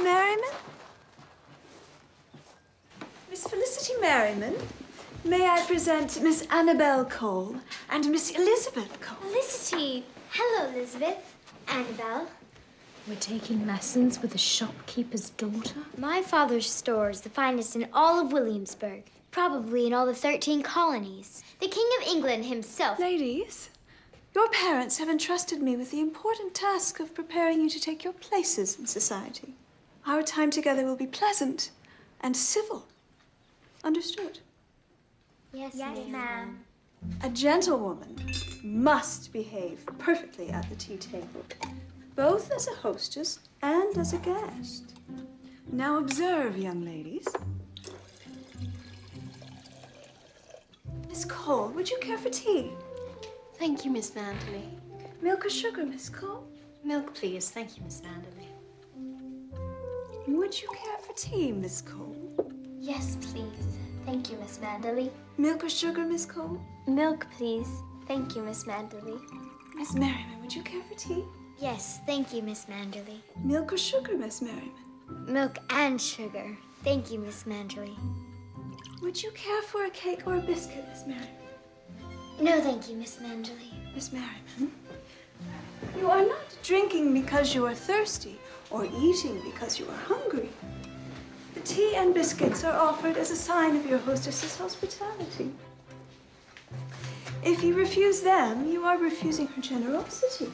Miss Merriman? Miss Felicity Merriman, may I present Miss Annabelle Cole and Miss Elizabeth Cole? Felicity. Hello, Elizabeth. Annabelle. We're taking lessons with a shopkeeper's daughter? My father's store is the finest in all of Williamsburg, probably in all the 13 colonies. The King of England himself. Ladies, your parents have entrusted me with the important task of preparing you to take your places in society. Our time together will be pleasant and civil. Understood? Yes, yes ma'am. A gentlewoman must behave perfectly at the tea table, both as a hostess and as a guest. Now observe, young ladies. Miss Cole, would you care for tea? Thank you, Miss Manderly. Milk or sugar, Miss Cole? Milk, please. Thank you, Miss Manderly. Would you care for tea, Miss Cole? Yes, please. Thank you, Miss Manderly. Milk or sugar, Miss Cole? Milk, please. Thank you, Miss Manderly. Miss Merriman, would you care for tea? Yes, thank you, Miss Manderly. Milk or sugar, Miss Merriman? Milk and sugar. Thank you, Miss Manderly. Would you care for a cake or a biscuit, Miss Merriman? No, thank you, Miss Manderly. Miss Merriman, you are not drinking because you are thirsty or eating because you are hungry. The tea and biscuits are offered as a sign of your hostess's hospitality. If you refuse them, you are refusing her generosity.